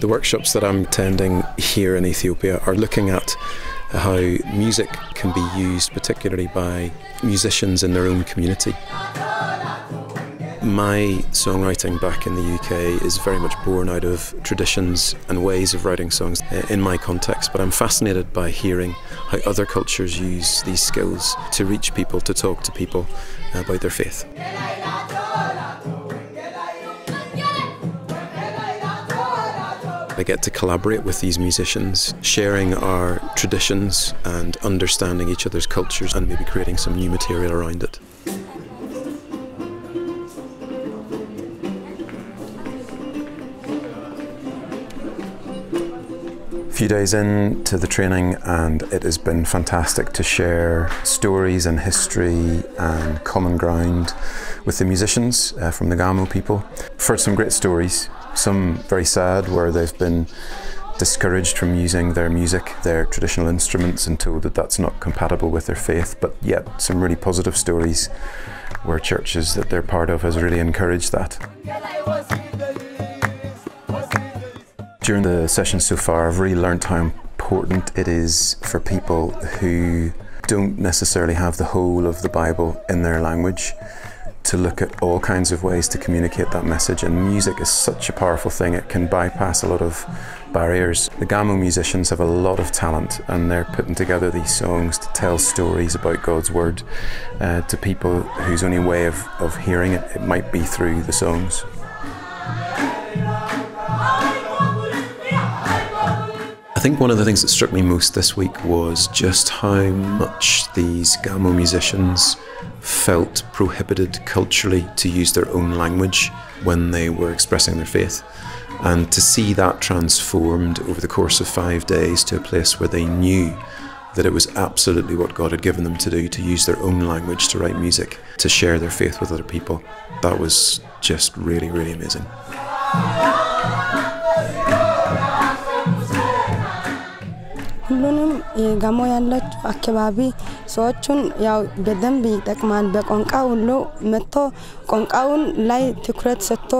The workshops that I'm attending here in Ethiopia are looking at how music can be used, particularly by musicians in their own community. My songwriting back in the UK is very much born out of traditions and ways of writing songs eh, in my context, but I'm fascinated by hearing how other cultures use these skills to reach people, to talk to people about their faith. I get to collaborate with these musicians, sharing our traditions and understanding each other's cultures and maybe creating some new material around it. A few days into the training, and it has been fantastic to share stories and history and common ground with the musicians uh, from the Gamo people. For some great stories, some very sad where they've been discouraged from using their music, their traditional instruments, and told that that's not compatible with their faith. But yet, some really positive stories where churches that they're part of has really encouraged that. During the session so far, I've really learned how important it is for people who don't necessarily have the whole of the Bible in their language to look at all kinds of ways to communicate that message. And music is such a powerful thing, it can bypass a lot of barriers. The Gamo musicians have a lot of talent and they're putting together these songs to tell stories about God's Word uh, to people whose only way of, of hearing it, it might be through the songs. I think one of the things that struck me most this week was just how much these Gamo musicians felt prohibited culturally to use their own language when they were expressing their faith. And to see that transformed over the course of five days to a place where they knew that it was absolutely what God had given them to do to use their own language to write music, to share their faith with other people, that was just really, really amazing. ጋሞ ያላቸው አካባቢ ሰዎቹን ያው በደንብ ይጠቅማል። በቋንቋ ሁሉ መጥቶ ቋንቋውን ላይ ትኩረት ሰጥቶ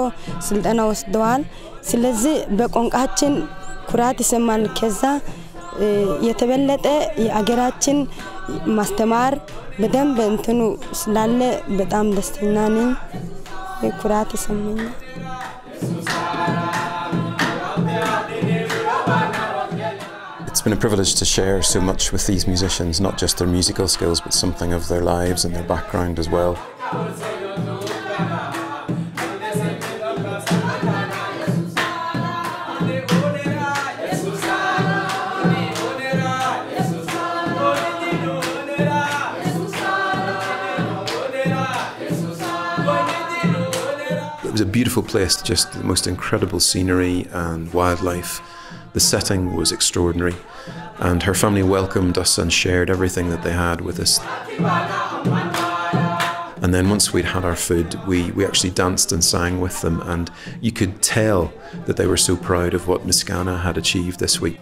ስልጠና ወስደዋል። ስለዚህ በቋንቋችን ኩራት ይሰማል። ከዛ የተበለጠ የአገራችን ማስተማር በደንብ እንትኑ ስላለ በጣም ደስተኛ ነኝ። ኩራት ይሰማኛል። been a privilege to share so much with these musicians, not just their musical skills, but something of their lives and their background as well. It was a beautiful place, just the most incredible scenery and wildlife. The setting was extraordinary, and her family welcomed us and shared everything that they had with us. And then once we'd had our food, we, we actually danced and sang with them, and you could tell that they were so proud of what Miskana had achieved this week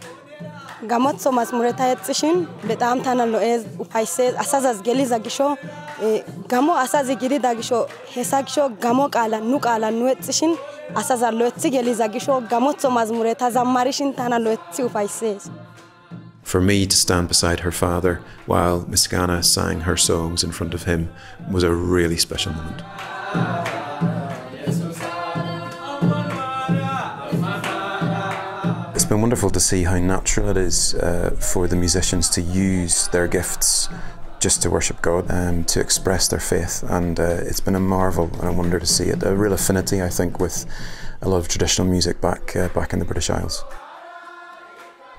gamo asa gamo nu nu tana For me to stand beside her father while Miskana sang her songs in front of him was a really special moment. It's been wonderful to see how natural it is uh, for the musicians to use their gifts just to worship God, um, to express their faith, and uh, it's been a marvel and a wonder to see it. A real affinity, I think, with a lot of traditional music back uh, back in the British Isles.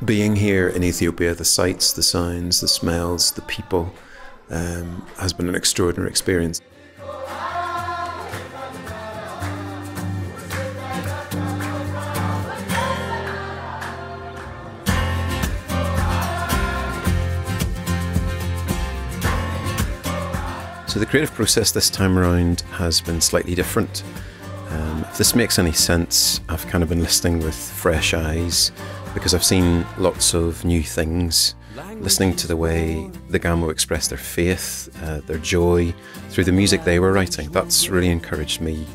Being here in Ethiopia, the sights, the sounds, the smells, the people, um, has been an extraordinary experience. So the creative process this time around has been slightly different. Um, if this makes any sense, I've kind of been listening with fresh eyes because I've seen lots of new things, listening to the way the Gamo expressed their faith, uh, their joy through the music they were writing. That's really encouraged me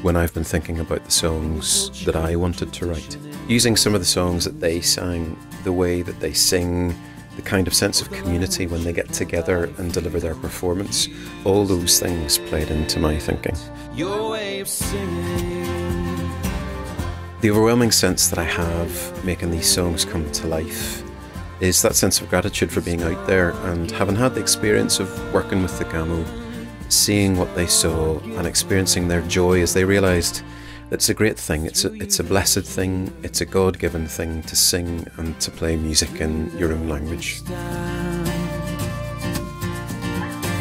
when I've been thinking about the songs that I wanted to write. Using some of the songs that they sang, the way that they sing, the kind of sense of community when they get together and deliver their performance, all those things played into my thinking. The overwhelming sense that I have making these songs come to life is that sense of gratitude for being out there and having had the experience of working with the Gamo, seeing what they saw and experiencing their joy as they realised it's a great thing, it's a, it's a blessed thing, it's a God given thing to sing and to play music in your own language.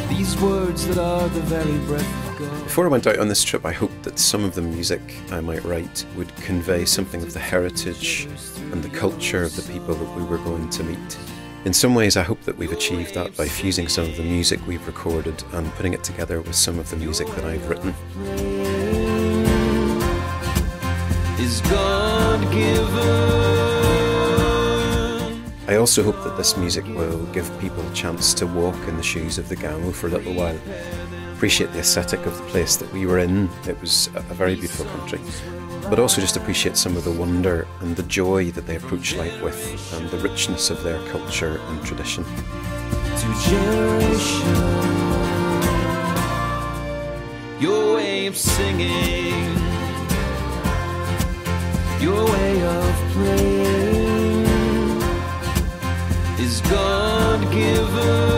These words that are the very breath before I went out on this trip, I hoped that some of the music I might write would convey something of the heritage and the culture of the people that we were going to meet. In some ways, I hope that we've achieved that by fusing some of the music we've recorded and putting it together with some of the music that I've written. I also hope that this music will give people a chance to walk in the shoes of the Gamo for a little while appreciate the aesthetic of the place that we were in. It was a very beautiful country. But also just appreciate some of the wonder and the joy that they approach life with and the richness of their culture and tradition. your way of singing, your way of playing is God given.